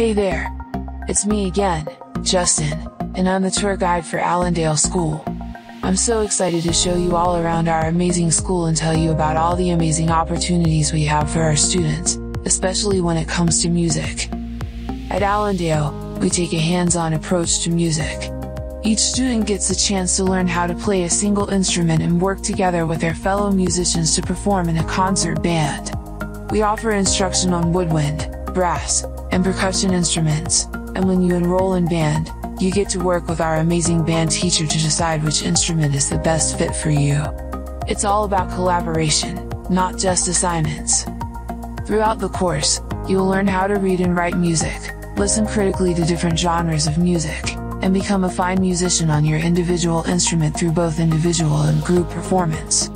Hey there! It's me again, Justin, and I'm the tour guide for Allendale School. I'm so excited to show you all around our amazing school and tell you about all the amazing opportunities we have for our students, especially when it comes to music. At Allendale, we take a hands-on approach to music. Each student gets a chance to learn how to play a single instrument and work together with their fellow musicians to perform in a concert band. We offer instruction on woodwind, brass, and percussion instruments, and when you enroll in band, you get to work with our amazing band teacher to decide which instrument is the best fit for you. It's all about collaboration, not just assignments. Throughout the course, you'll learn how to read and write music, listen critically to different genres of music, and become a fine musician on your individual instrument through both individual and group performance.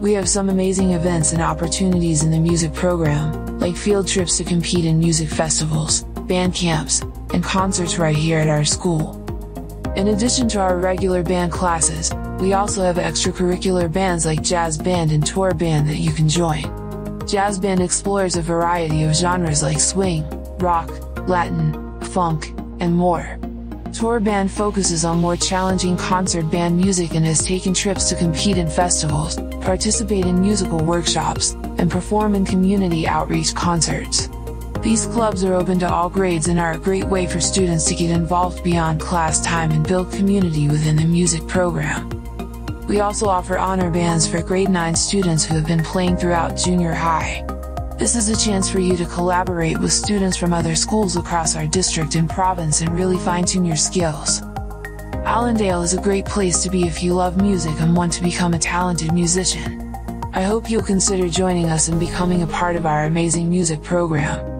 We have some amazing events and opportunities in the music program, like field trips to compete in music festivals, band camps, and concerts right here at our school. In addition to our regular band classes, we also have extracurricular bands like jazz band and tour band that you can join. Jazz band explores a variety of genres like swing, rock, Latin, funk, and more. Tour band focuses on more challenging concert band music and has taken trips to compete in festivals, participate in musical workshops, and perform in community outreach concerts. These clubs are open to all grades and are a great way for students to get involved beyond class time and build community within the music program. We also offer honor bands for grade 9 students who have been playing throughout junior high. This is a chance for you to collaborate with students from other schools across our district and province and really fine-tune your skills. Allendale is a great place to be if you love music and want to become a talented musician. I hope you'll consider joining us and becoming a part of our amazing music program.